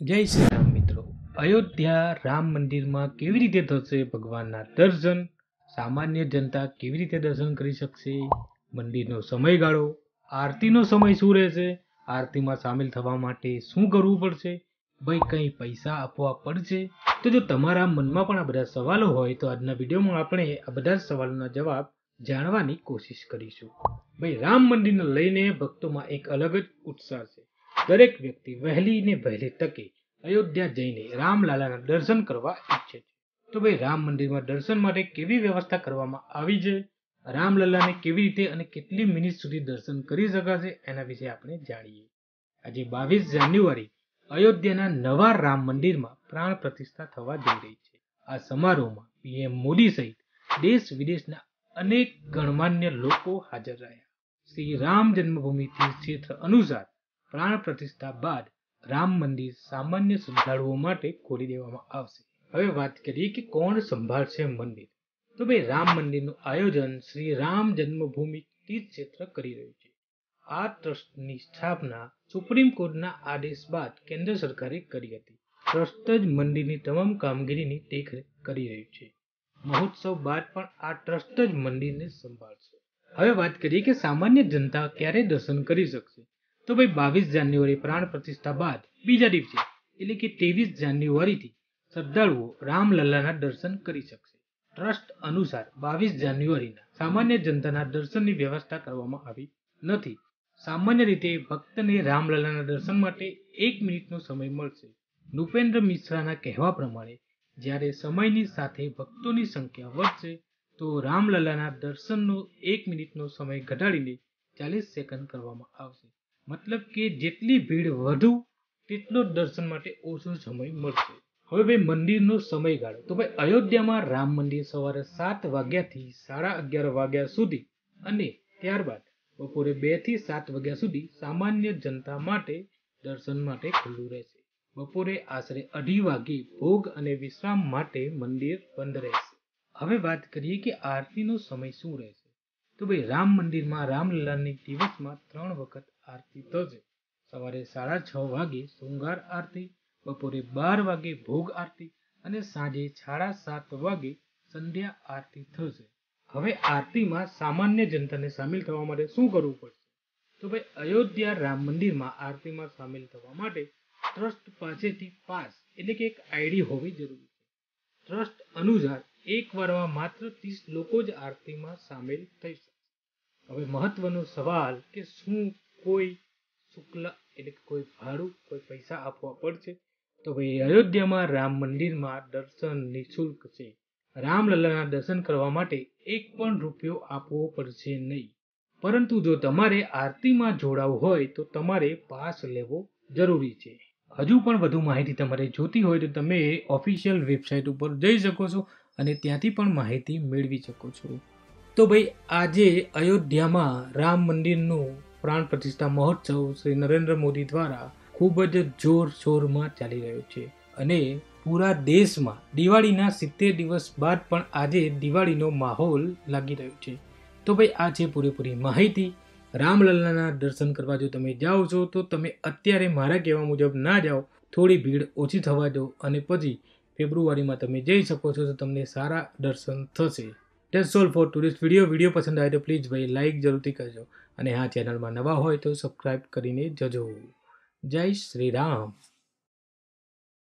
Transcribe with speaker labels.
Speaker 1: જય શ્રી રામ મિત્રો. અયોધ્યા રામ મંદિરમાં કેવી રીતે થશે ભગવાનના દર્શન? સામાન્ય જનતા કેવી રીતે દર્શન કરી શકશે? મંદિરનો સમયગાળો, આરતીનો સમય શું રહેશે? આરતીમાં સામેલ થવા માટે શું કરવું પડશે? ભાઈ, કંઈ પૈસા આપવા પડશે? તો જો તમારા મનમાં પણ આ બધા સવાલો હોય તો આજના વિડીયોમાં આપણે આ બધા સવાલોના જવાબ જાણવાની કોશિશ કરીશું. ભાઈ, રામ મંદિરને લઈને ભક્તોમાં એક અલગ જ ઉત્સાહ છે. દરેક વ્યક્તિ વહેલી ને વહેલી તકે અયોધ્યા જઈને રામલાલાના દર્શન કરવા ઈચ્છે છે. તો ભાઈ, રામ મંદિરમાં દર્શન માટે કેવી વ્યવસ્થા કરવામાં આવી છે? રામલલ્લાને કેવી રીતે અને કેટલી મિનિટ સુધી દર્શન કરી શકાશે એના વિશે આપણે જાણીએ. આજે બાવીસ જાન્યુઆરી અયોધ્યાના નવા રામ મંદિરમાં પ્રાણ પ્રતિષ્ઠા થવા જઈ રહી છે. આ સમારોહમાં પીએમ મોદી સહિત દેશ વિદેશના અનેક ગણમાન્ય લોકો હાજર રહ્યા. શ્રી રામ જન્મભૂમિ તીર્થ ક્ષેત્ર અનુસાર પ્રાણ પ્રતિષ્ઠા બાદ રામ મંદિર સામાન્ય શ્રદ્ધાળુઓ માટે ખોલી દેવામાં આવશે. હવે વાત કરીએ કે કોણ સંભાળશે મંદિર? તો ભાઈ, રામ મંદિરનું આયોજન શ્રી રામ જન્મભૂમિ તીર્થ ક્ષેત્ર કરી રહ્યું છે. આ ટ્રસ્ટની સ્થાપના સુપ્રીમ કોર્ટના આદેશ બાદ કેન્દ્ર સરકારે કરી હતી. ટ્રસ્ટ જ મંદિરની તમામ કામગીરીની દેખરેખ કરી રહ્યું છે. મહોત્સવ બાદ પણ આ ટ્રસ્ટ જ મંદિરને સંભાળશે. હવે વાત કરીએ કે સામાન્ય જનતા ક્યારે દર્શન કરી શકશે? તો ભાઈ બાવીસ જાન્યુઆરી પ્રાણ પ્રતિષ્ઠા બાદ બીજા દિવસે, એટલે કે ત્રેવીસ જાન્યુઆરીથી શ્રદ્ધાળુઓ રામલલ્લાના દર્શન કરી શકશે. ટ્રસ્ટ અનુસાર બાવીસ જાન્યુઆરીના સામાન્ય જનતાના દર્શનની વ્યવસ્થા કરવામાં આવી નથી. સામાન્ય રીતે ભક્તને રામલલ્લાના દર્શન માટે એક મિનિટનો સમય મળશે. નૃપેન્દ્ર મિશ્રાના કહેવા પ્રમાણે, જ્યારે સમયની સાથે ભક્તોની સંખ્યા વધશે, તો રામલલ્લાના દર્શનનો એક મિનિટનો સમય ઘટાડીને ચાલીસ સેકન્ડ કરવામાં આવશે. મતલબ કે જેટલી ભીડ વધુ, તેટલો જ દર્શન માટે ઓછો સમય મળશે. હવે ભાઈ મંદિરનો સમયગાળો. તો ભાઈ અયોધ્યામાં રામ મંદિર સવારે સાત વાગ્યાથી સાડા અગિયાર વાગ્યા સુધી અને ત્યારબાદ બપોરે બેથી સાત વાગ્યા સુધી સામાન્ય જનતા માટે દર્શન માટે ખુલ્લું રહેશે. બપોરે આશરે અઢી વાગે ભોગ અને વિશ્રામ માટે મંદિર બંધ રહેશે. હવે વાત કરીએ કે આરતીનો સમય શું રહેશે. તો ભાઈ રામ મંદિરમાં રામલલ્લાની દિવસમાં ત્રણ વખત આરતી થશે. સવારે સાડા છ વાગે શૃંગાર આરતી, બપોરે બાર વાગે ભોગ આરતી અને સાંજે સાડા સાત વાગે સંધ્યા આરતી થશે. હવે આરતીમાં સામાન્ય જનતાને સામેલ થવા માટે શું કરવું પડશે? તો ભાઈ અયોધ્યા રામ મંદિરમાં આરતીમાં સામેલ થવા માટે ટ્રસ્ટ પાસેથી પાસ એટલે કે એક આઈડી હોવી જરૂરી છે. ટ્રસ્ટ અનુસાર એક વારમાં માત્ર ત્રીસ લોકો જ આરતીમાં સામેલ થઈ શકે. હવે મહત્વનો સવાલ કે શું કોઈ શુક્લ એટલે કોઈ ભાડું, કોઈ પૈસા આપવા પડશે? તો ભાઈ અયોધ્યામાં રામ મંદિરમાં દર્શન નિઃશુલ્ક છે. રામલલ્લાના દર્શન કરવા માટે એક પણ રૂપિયો આપવો પડશે નહીં. પરંતુ જો તમારે આરતીમાં જોડાવું હોય, તો તમારે પાસ લેવો જરૂરી છે. હજુ પણ વધુ માહિતી તમારે જોતી હોય, તો તમે ઓફિશિયલ વેબસાઇટ ઉપર જઈ શકો છો. અને ત્યાંથી પણ માહિતી મેળવી શકો છો. તો ભાઈ, આજે અયોધ્યામાં રામ મંદિરનું પ્રાણ પ્રતિષ્ઠા મહોત્સવ શ્રી નરેન્દ્ર મોદી દ્વારા ખૂબ જ જોરશોરમાં ચાલી રહ્યો છે. અને પૂરા દેશમાં દિવાળીના સિત્તેર દિવસ બાદ પણ આજે દિવાળીનો માહોલ લાગી રહ્યો છે. તો ભાઈ આ છે પૂરેપૂરી માહિતી રામલલ્લાના દર્શન કરવા જો તમે જાઓ છો, તો તમે અત્યારે મારા કહેવા મુજબ ના જાઓ. થોડી ભીડ ઓછી થવા દો અને પછી ફેબ્રુઆરીમાં તમે જઈ શકો છો તો તમને સારા દર્શન થશે. That's all for tourist video video પસંદ આવે તો પ્લીઝ ભાઈ લાઇક જરૂરથી કરજો. અને આ ચેનલમાં નવા હોય તો સબસ્ક્રાઈબ કરીને જજો. જય શ્રી રામ.